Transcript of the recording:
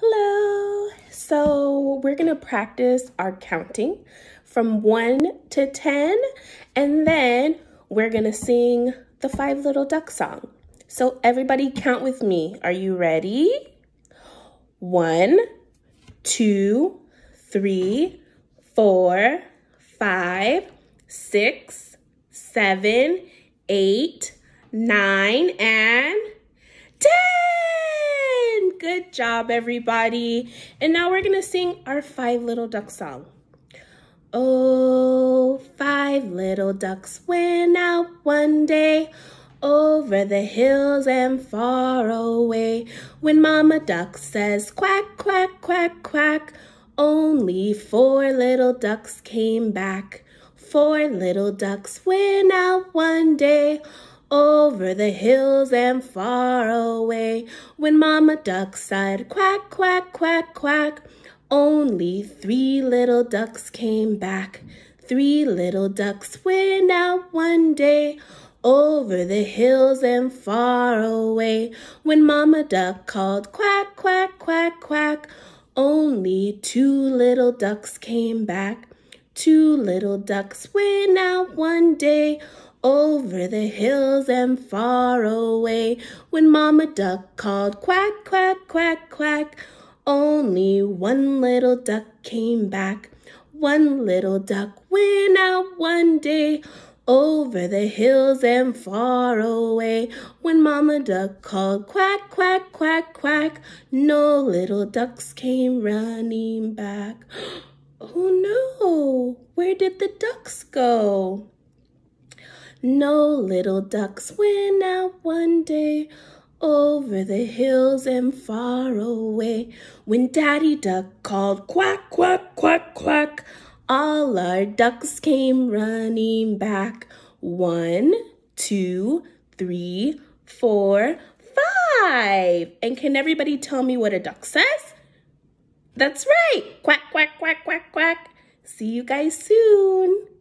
Hello. So we're going to practice our counting from 1 to 10 and then we're going to sing the Five Little Ducks song. So everybody count with me. Are you ready? One, two, three, four, five, six, seven, eight, nine, and. Job, everybody. And now we're going to sing our Five Little Ducks song. Oh, five little ducks went out one day over the hills and far away. When Mama Duck says quack, quack, quack, quack, only four little ducks came back. Four little ducks went out one day over the hills and far away. When Mama Duck said quack, quack, quack, quack, only three little ducks came back. Three little ducks went out one day over the hills and far away. When Mama Duck called quack, quack, quack, quack, only two little ducks came back. Two little ducks went out one day over the hills and far away. When Mama Duck called quack, quack, quack, quack, only one little duck came back. One little duck went out one day over the hills and far away. When Mama Duck called quack, quack, quack, quack, no little ducks came running back. Oh no, where did the ducks go? No little ducks went out one day over the hills and far away. When Daddy Duck called quack, quack, quack, quack, all our ducks came running back. One, two, three, four, five. And can everybody tell me what a duck says? That's right. Quack, quack, quack, quack, quack. See you guys soon.